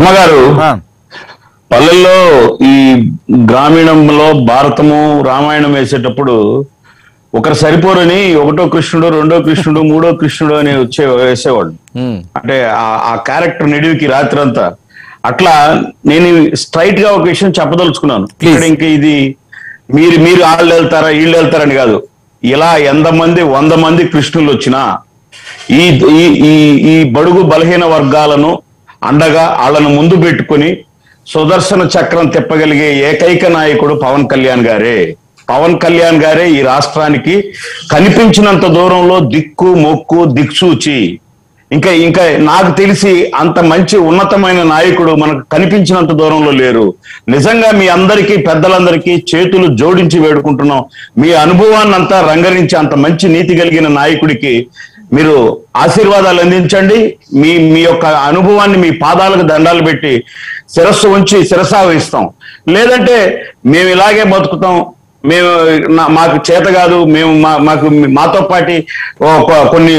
వర్మ గారు ఆ, పల్లెల్లో ఈ గ్రామీణంలో భారతము రామాయణం వేసేటప్పుడు ఒకరు సరిపోరని ఒకటో కృష్ణుడు రెండో కృష్ణుడు మూడో కృష్ణుడు అని వచ్చే వేసేవాళ్ళు. ఉమ్, అంటే ఆ- క్యారెక్టర్ నిడివికి రాత్రి అంతా అట్లా నేను స్ట్రైట్గా ఒక విషయం చెప్పదలుచుకున్నాను. ఇక్కడ ఇంకా ఇది మీరు మీరు వాళ్ళు వెళ్తారా వీళ్ళు వెళ్తారని కాదు. ఇలా ఎంత మంది వంద మంది కృష్ణులు వచ్చినా ఈ ఈ బడుగు బలహీన వర్గాలను అండగా వాళ్ళను ముందు పెట్టుకొని సుదర్శన చక్రం తిప్పగలిగే ఏకైక నాయకుడు పవన్ కళ్యాణ్ గారే. పవన్ కళ్యాణ్ గారే ఈ రాష్ట్రానికి కనిపించినంత దూరంలో దిక్కు మొక్కు దిక్సూచి. ఇంకా ఇంకా నాకు తెలిసి అంత మంచి ఉన్నతమైన నాయకుడు మనకు కనిపించినంత దూరంలో లేరు. నిజంగా మీ అందరికీ పెద్దలందరికీ చేతులు జోడించి వేడుకుంటున్నాం. మీ అనుభవాన్ని అంతా రంగరించి అంత మంచి నీతి కలిగిన నాయకుడికి మీరు ఆశీర్వాదాలు అందించండి. మీ మీ యొక్క అనుభవాన్ని మీ పాదాలకు దండాలు పెట్టి శిరస్సు ఉంచి శిరసావహిస్తాం లేదంటే మేము ఇలాగే బతుకుతాం. మేము మాకు చేత కాదు మేము మా- మాకు మాతో పాటి కొన్ని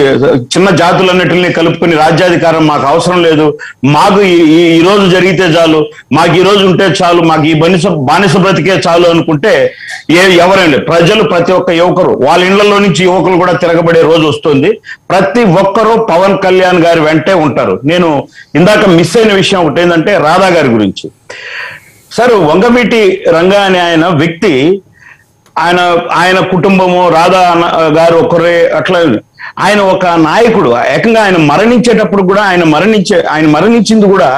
చిన్న జాతులన్నిటిని కలుపుకొని రాజ్యాధికారం మాకు అవసరం లేదు. మాకు ఈ- ఈ రోజు జరిగితే చాలు మాకు ఈ రోజు ఉంటే చాలు మాకు ఈ బానిస బానిస బ్రతికే చాలు అనుకుంటే ఏ ఎవరైనా ప్రజలు ప్రతి ఒక్క యువకరు వాళ్ళ ఇళ్ళలో నుంచి యువకులు కూడా తిరగబడే రోజు వస్తుంది. ప్రతి ఒక్కరూ పవన్ కళ్యాణ్ గారి వెంటే ఉంటారు. నేను ఇందాక మిస్ అయిన విషయం ఒకటి ఏంటంటే రాధా గారి గురించి. సార్ వంగవీటి రంగా అనే ఆయన వ్యక్తి ఆయన ఆయన కుటుంబము రాధా గారు ఒకరే అట్లా ఆయన ఒక నాయకుడు. ఏకంగా ఆయన మరణించేటప్పుడు కూడా ఆయన మరణించే ఆయన మరణించింది కూడా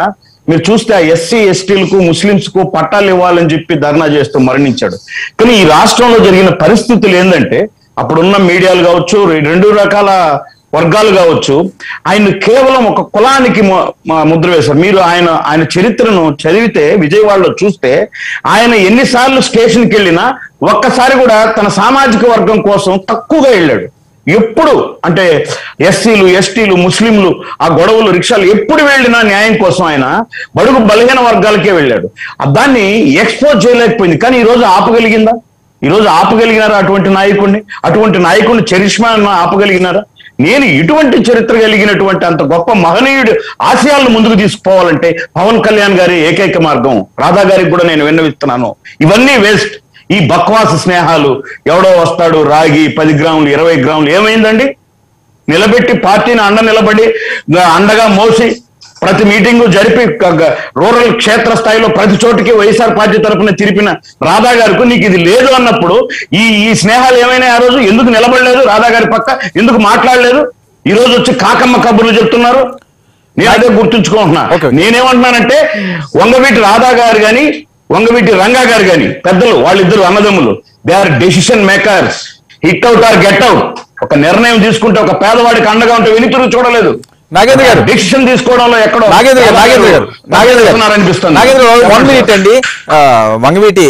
మీరు చూస్తే ఆ ఎస్సీ ఎస్టీలకు ముస్లింస్కు పట్టాలు ఇవ్వాలని చెప్పి ధర్నా చేస్తూ మరణించాడు. కానీ ఈ రాష్ట్రంలో జరిగిన పరిస్థితులు ఏంటంటే అప్పుడున్న మీడియాలు కావచ్చు రెండు రకాల వర్గాలు కావచ్చు ఆయన కేవలం ఒక కులానికి ముద్ర వేశారు. మీరు ఆయన ఆయన చరిత్రను చదివితే విజయవాడలో చూస్తే ఆయన ఎన్నిసార్లు స్టేషన్కి వెళ్ళినా ఒక్కసారి కూడా తన సామాజిక వర్గం కోసం తక్కువగా వెళ్ళాడు. ఎప్పుడు? అంటే ఎస్సీలు ఎస్టీలు ముస్లింలు ఆ గొడవలు రిక్షాలు ఎప్పుడు వెళ్ళినా న్యాయం కోసం ఆయన బడుగు బలహీన వర్గాలకే వెళ్ళాడు. ఆ దాన్ని ఎక్స్పోజ్ చేయలేకపోయింది. కానీ ఈ రోజు ఆపగలిగిందా? ఈ రోజు ఆపగలిగినారా అటువంటి నాయకుడిని? అటువంటి నాయకుడిని చరిష్మా ఆపగలిగినారా? నేను ఇటువంటి చరిత్ర కలిగినటువంటి అంత గొప్ప మహనీయుడు ఆశయాలను ముందుకు తీసుకుపోవాలంటే పవన్ కళ్యాణ్ గారి ఏకైక మార్గం. రాధా గారికి కూడా నేను విన్నవిస్తున్నాను. ఇవన్నీ వేస్ట్. ఈ బక్వాస్ స్నేహాలు ఎవడో వస్తాడు రాగి పది గ్రాములు ఇరవై గ్రాములు ఏమైందండి? నిలబెట్టి పార్టీని అండ నిలబడి అండగా మోసి ప్రతి మీటింగు జరిపి రూరల్ క్షేత్ర స్థాయిలో ప్రతి చోటికి వైఎస్ఆర్ పార్టీ తరపున తిరిపిన రాధా గారికి నీకు ఇది లేదు అన్నప్పుడు ఈ ఈ స్నేహాలు ఏమైనా ఆ రోజు? ఎందుకు నిలబడలేదు రాధా గారి పక్క? ఎందుకు మాట్లాడలేదు? ఈ రోజు వచ్చి కాకమ్మ కబుర్లు చెప్తున్నారు. నేను అదే గుర్తుంచుకుంటున్నా. నేనేమంటున్నానంటే వంగవీటి రాధా గారు గాని వంగవీటి రంగా గారు గాని పెద్దలు వాళ్ళిద్దరు అన్నదమ్ములు they are decision makers hit out or get out ఒక నిర్ణయం తీసుకుంటే ఒక పేదవాడికి అండగా ఉంటే వెనుతురు చూడలేదు. నాగేంద్ర గారు. డెసిషన్ తీసుకోవడంలో ఎక్కడో నాగేంద్ర గారు నాగేంద్ర గారు నాగేంద్ర గారు. అనిపిస్తుంది. నాగేంద్ర వన్ మినిట్ అండి. వంగవీటి